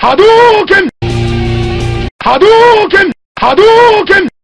波動拳。波動拳。波動拳。